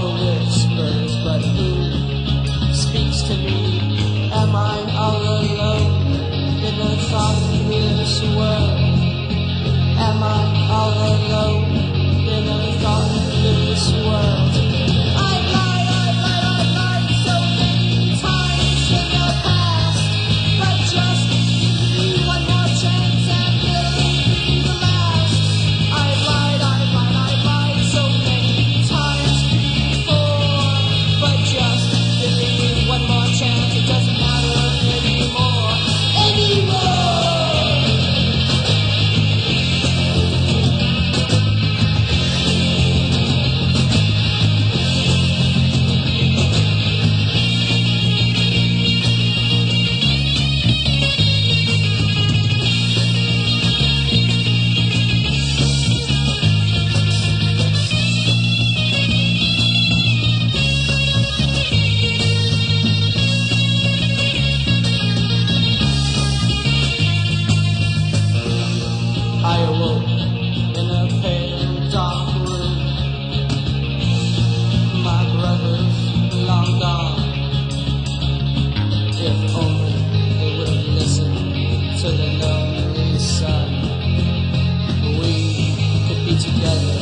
the whispers, but 人。